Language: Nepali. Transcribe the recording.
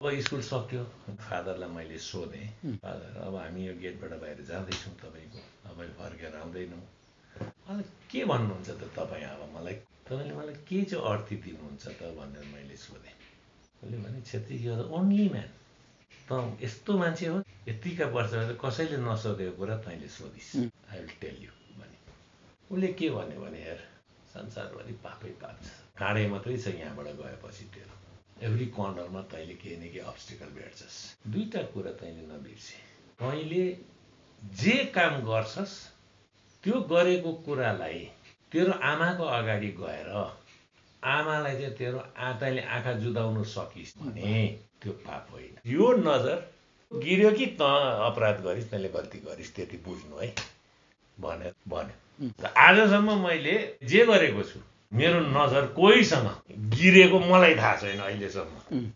अब स्कुल सक्यो फादरलाई मैले सोधेँ फादर अब हामी यो गेटबाट बाहिर जाँदैछौँ तपाईँको। तपाईँ फर्केर आउँदैनौँ। अन्त के भन्नुहुन्छ त तपाईँ अब? मलाई तपाईँले मलाई के चाहिँ अर्थी दिनुहुन्छ त भनेर मैले सोधेँ। उसले भने छेत्रीजी द ओन्ली म्यान त यस्तो मान्छे हो यत्तिका वर्ष कसैले नसोधेको कुरा तैँले सोधिस्। आई विल टेल यु भने। उसले के भन्यो भने हेर संसारभरि पापै पाप छ। काँडे मात्रै छ यहाँबाट गएपछि तेरो एभ्री कर्नरमा तैँले केही न केही अब्सटिकल भेट्छस्। दुईवटा कुरा तैँले नबिर्से। तैँले जे काम गर्छस् त्यो गरेको कुरालाई तेरो आमाको अगाडि गएर आमालाई चाहिँ तेरो आ तैँले आँखा जुदाउनु सकिस् भने त्यो पाप होइन। यो नजर गिर्यो कि त अपराध गरिस् तैँले गल्ती गरिस् त्यति बुझ्नु है। भनेर भन्यो। आजसम्म मैले जे गरेको छु मेरो नजर कोहीसँग गिरेको मलाई थाहा छैन अहिलेसम्म।